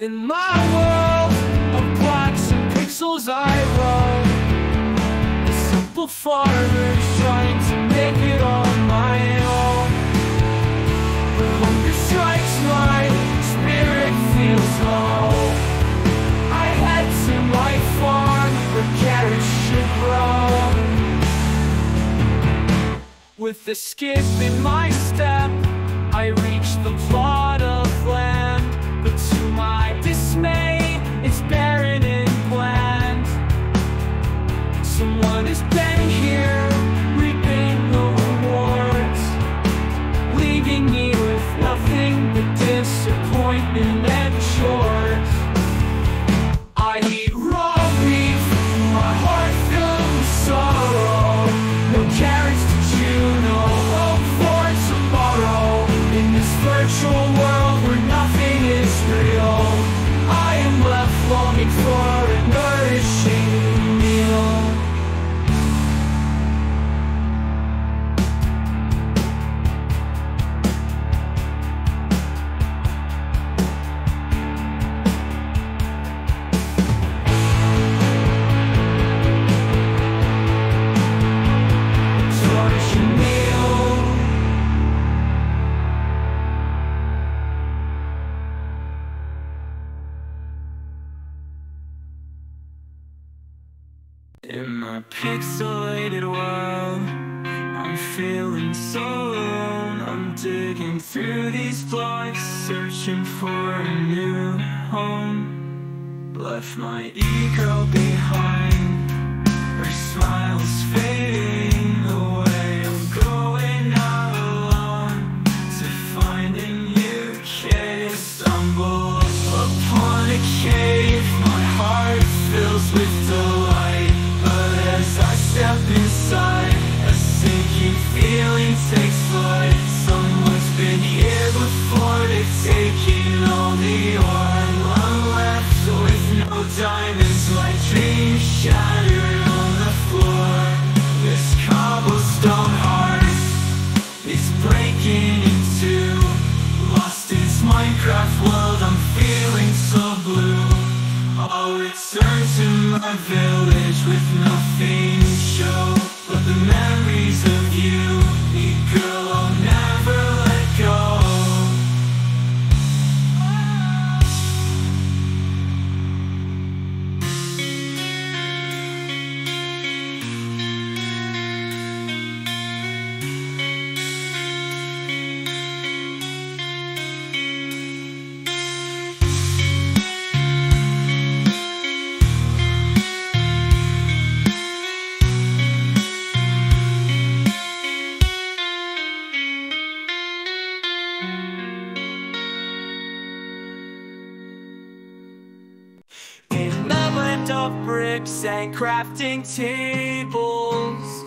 In my world of blocks and pixels I roam A simple farmer trying to make it on my own. When hunger strikes my spirit feels low. I head to my farm where carrots should grow With a skip in my step I reach the plot In my pixelated world, I'm feeling so alone. I'm digging through these blocks, searching for a new home. Left my ego behind, her smile's fading Minecraft world, I'm feeling so blue. I'll return to my village with nothing to show but the memories bricks and crafting tables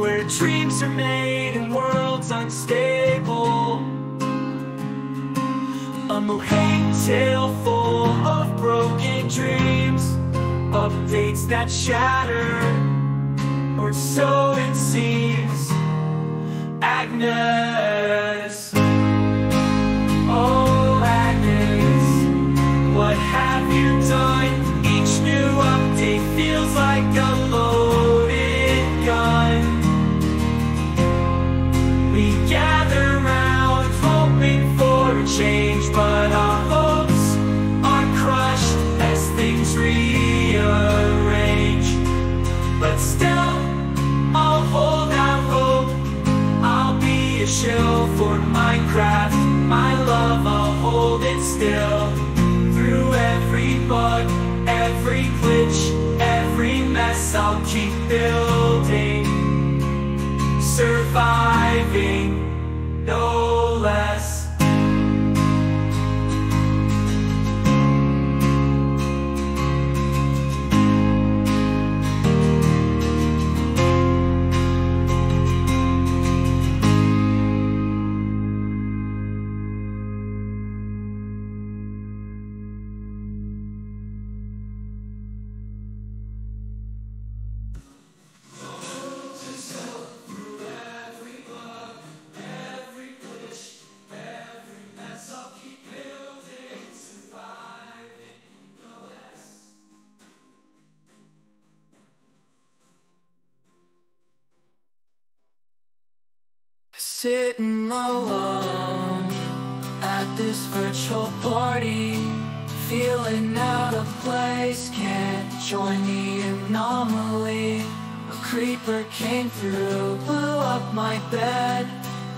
Where dreams are made and worlds unstable. A Mojang tale full of broken dreams Updates that shatter Or so it seems. Agnes. Oh Agnes what have you done? Feels like a loaded gun. We gather round hoping for a change, but our hopes are crushed as things rearrange. But still, I'll hold out hope. I'll be a shill for Minecraft. My love, I'll hold it still. I'll sitting alone at this virtual party Feeling out of place, can't join the anomaly. A creeper came through, blew up my bed.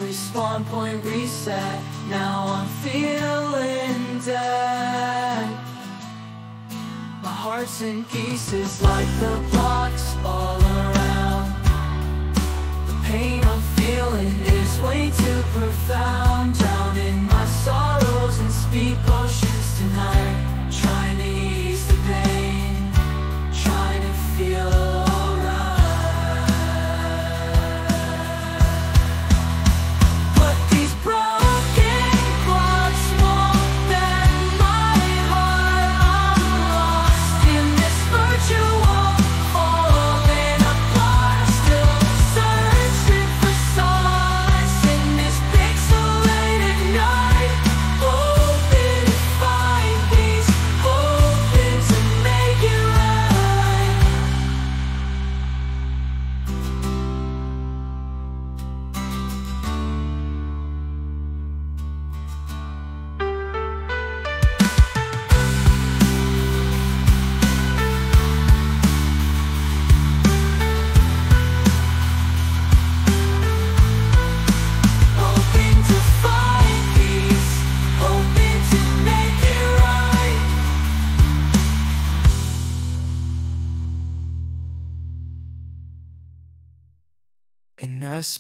Respawn point reset, now I'm feeling dead. My heart's in pieces like the blocks all around. The pain I'm feeling profound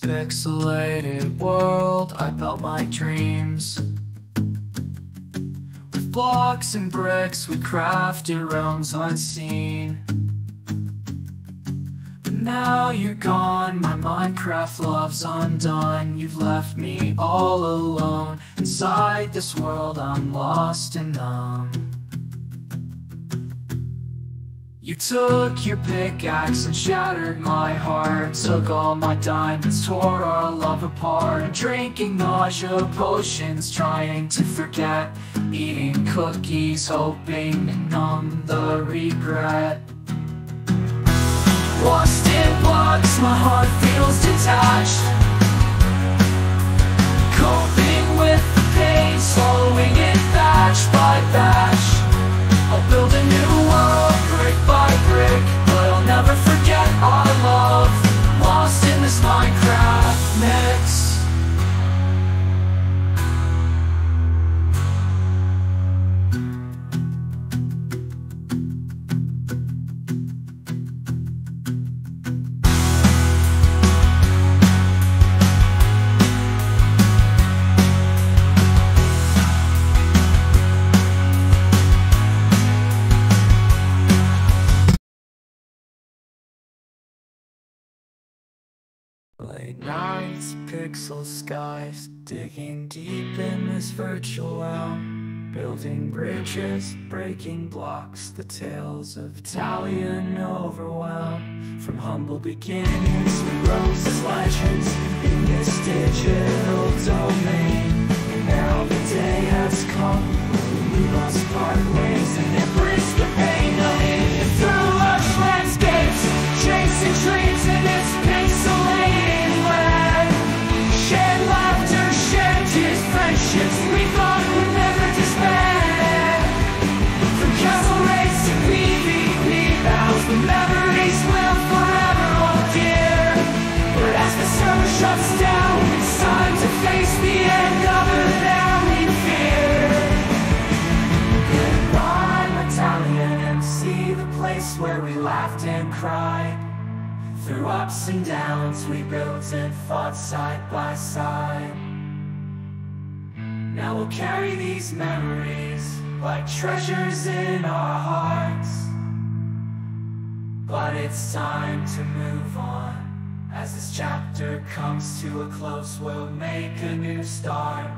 pixelated world, I built my dreams. With blocks and bricks, we crafted realms unseen. But now you're gone, my Minecraft love's undone. You've left me all alone. Inside this world, I'm lost and numb. You took your pickaxe and shattered my heart Took all my diamonds, tore our love apart. Drinking nausea potions, trying to forget Eating cookies, hoping to numb the regret. Lost in blocks, my heart feels detached. Coping with the pain, swallowing it batch by batch never forget our love nights, pixel skies, digging deep in this virtual realm. Building bridges, breaking blocks, the tales of Talion overwhelm. From humble beginnings, we rose as legends in this digital domain. Now the day has come we must part ways and embrace cried. Through ups and downs, we built and fought side by side. Now we'll carry these memories like treasures in our hearts. But it's time to move on. As this chapter comes to a close, we'll make a new start.